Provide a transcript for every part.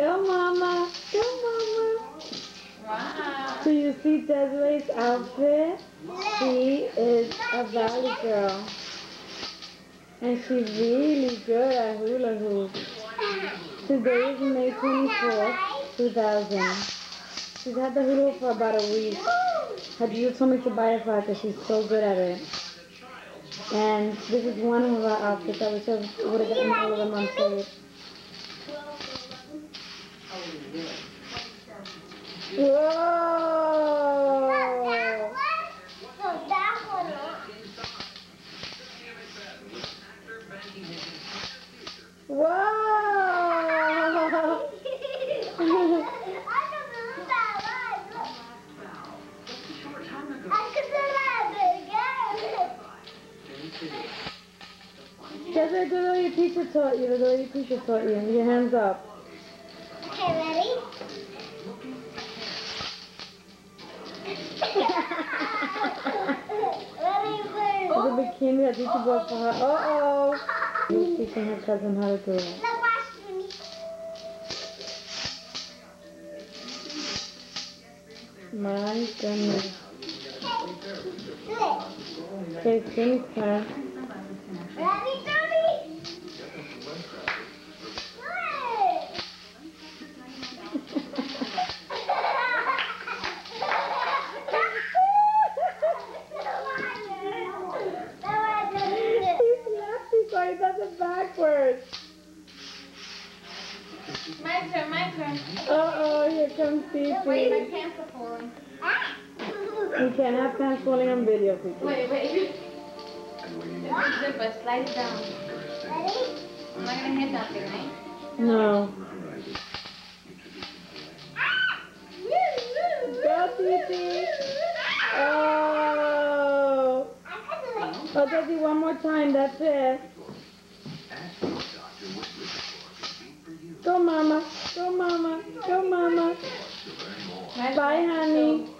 Go, Mama. Go, Mama. Wow. Do you see Desiree's outfit? She is a valley girl. And she's really good at hula hoop. Today is May 24th, 2000. She's had the hula hoop for about a week. Hadija told me to buy it for her because she's so good at it. And this is one of her outfits. I wish I would have gotten all of them on tape. Whoa! Whoa! Desiree, do the way teacher taught you. The way teacher taught you. Your hands up. Ready, The bikini that teacher bought for her. Uh-oh. She's teaching her cousin how to do it. My goodness. Okay, Cindy's turn. You can't have pants falling on video, Fifi. Wait, wait. There's a zipper, slide it down. I'm not gonna hit nothing, right? No. Go, Fifi. Oh. Oh, Desi, one more time. That's it. Go, Mama. Go, Mama. Go, Mama. Bye, honey.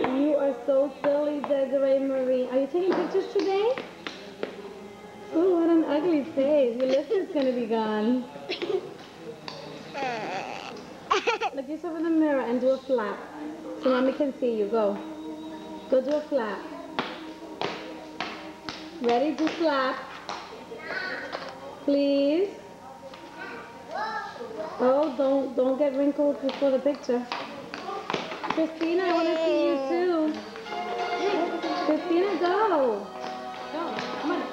so silly, Desiree Marie. Are you taking pictures today? Ooh, what an ugly face. Your lip is gonna be gone. Look yourself in the mirror and do a flap. So mommy can see you. Go. Go do a flap. Ready to flap. Please. Oh, don't don't get wrinkled before the picture. Christina, I want to see you too. Christina, go. Go. Come on.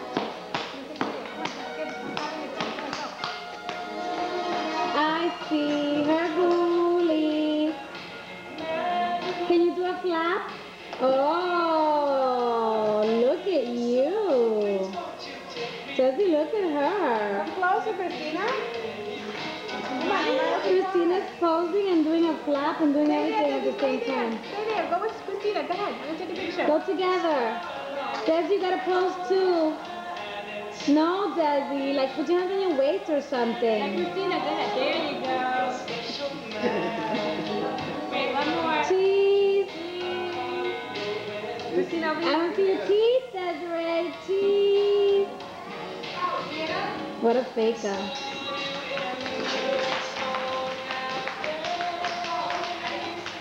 I see her bully. Can you do a flap? Oh, look at you. Desi, look at her. Come Closer, Christina. Christina's posing and doing a flap and doing everything at the same time. Stay there. Go with Christina. Go ahead. I'm gonna take a picture. Go together. Desi, you gotta pose too. No, Desi, like put your hands on your waist or something. Christina, go ahead. There you go. Wait, one more. Cheese. Christina, I to see your teeth, Desiree. Cheese. What a faker.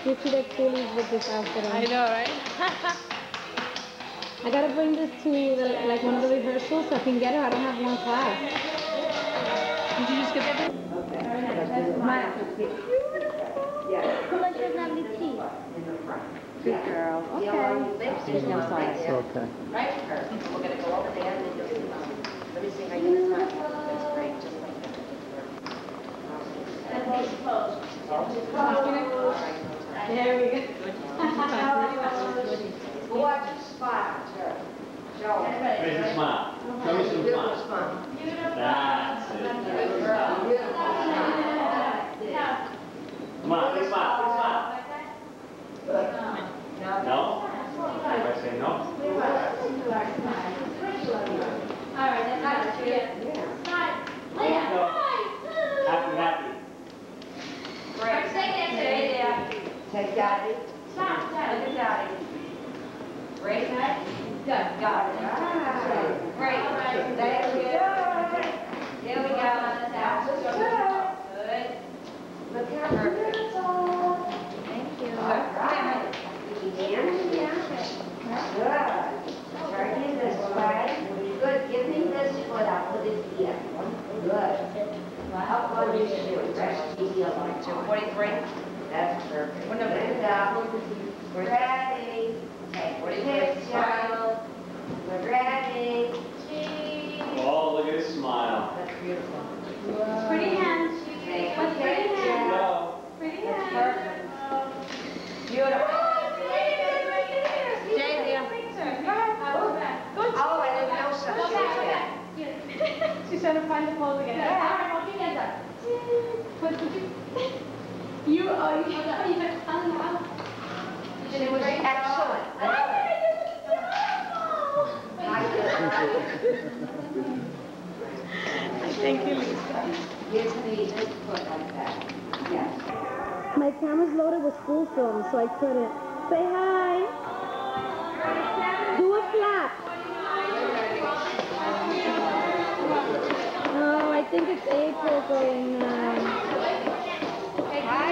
You see the coolies with this outfit on. I know, right? I gotta bring this to the, like one of the rehearsals so I can get her. I don't have one class. Did you just get that? Look at your lovely teeth. Good girl. Okay. There's no size. Okay. Right? We're gonna go over there and then you'll see. Let me see if I can get this one. That's great, just like that. There we go. Watch your smile, Joe. Joe. Raise a smile. Show me some Beautiful smile. smile. That's it. Good girl. Beautiful smile. Come on, big smile, big smile. I say no? All right, that's not it. Happy, happy. Great. Say that today, there. Take daddy. Stop, stop, look at Daddy. Great. Good, got it. Right. Great. There we go. There we go, out. Good. Look how beautiful. Thank you. Alright. Again. Good. Turn this way. Good. Give me this foot. I'll put it here. Good. Up on your shoe. Rest easy on Two forty-three. That's perfect. What number? Stand up. We're ready. Take a picture. We're ready. Oh, look at his smile. That's beautiful. Pretty hands. Take a What's pretty picture. hands? Pretty That's hands. perfect. Beautiful. Oh, oh, I didn't know such Go a back, go thing. She's trying to find the pose again. Yeah. All right, hold your hands up. Put, put your, you, oh, you, you, you, you, She was excellent. Thank you, Lisa. Give me this foot like that. Yes. My camera's loaded with school film, so I couldn't. Say hi. Do a flap. Oh, I think it's April going now. All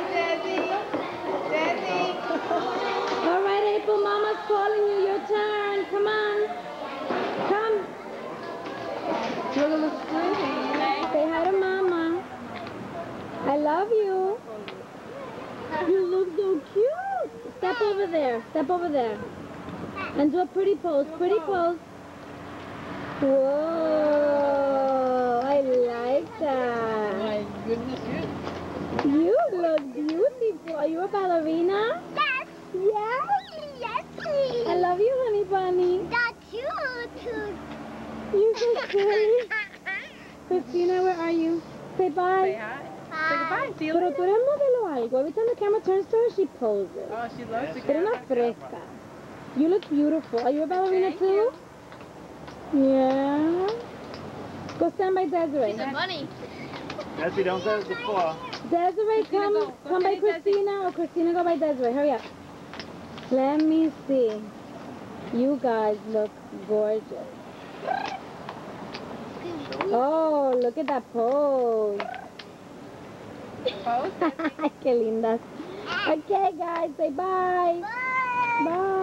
right, April, Mama's calling you. Your turn. Come on. Come. You're gonna scream. Say hi to Mama. I love you. You look so cute. Step over there. Step over there. And do a pretty pose. Pretty pose. Whoa. I like that. My goodness, you. You look beautiful. Are you a ballerina? Yes. Yes. Yes, I love you, honey bunny. That's you too. You're so silly. Christina, where are you? Say bye. Say hi. Bye. See you Pero tú eres modelo algo. Every time the camera turns to her, she poses. Oh, she loves to Tú eres una fresca. You look beautiful. Are you a ballerina too? Yeah. Go stand by Desiree. bunny. Nancy, don't go too before. Desiree, come, go. Go come by stand Desi. Christina or Christina go by Desiree. Hurry up. Let me see. You guys look gorgeous. Oh, look at that pose. Pose. Qué lindas. Ah. Okay, guys, say bye. Bye. Julia,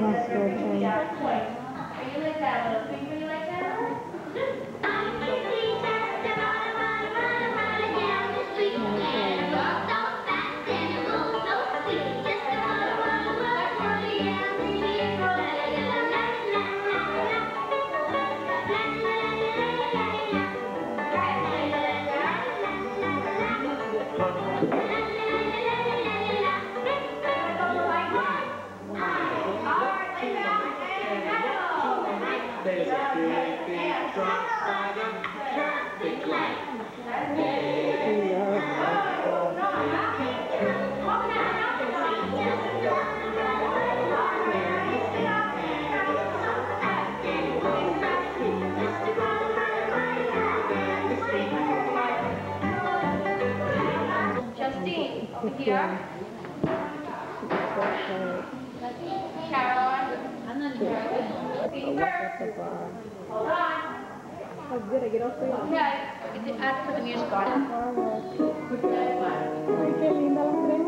my spiritually. Okay. good, I get all three. Yeah, add for the music on. Qué linda la crema.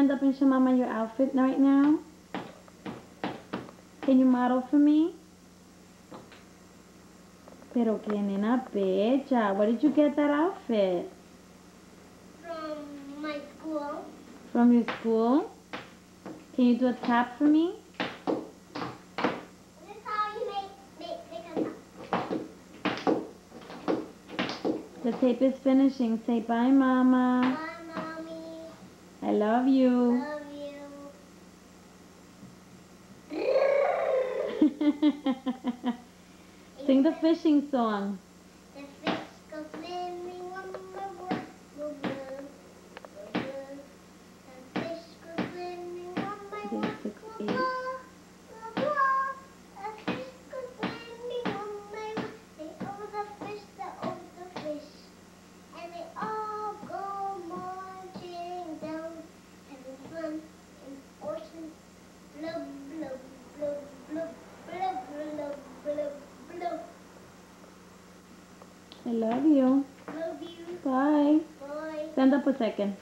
stand up and show Mama your outfit right now? Can you model for me? Pero que nena bella. Where did you get that outfit? From my school. From your school? Can you do a tap for me? This is how you make make make a The tape is finishing. Say bye, Mama. Bye. I love you. Love you. Sing the fishing song. The fish go swimming on the water. Blue, blue, blue, blue. The fish go swimming on my Six, water. six, Blue, eight. blue, blue, blue. The fish go swimming on my water. They owe the fish, they owe the fish. And they all go marching down. Having fun in the ocean. Blub, blub, blub, blub, blub, blub, blub, blub. I love you. Love you. Bye. Bye. Stand up a second.